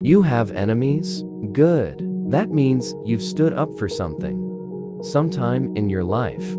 You have enemies? Good. That means you've stood up for something. Sometime in your life.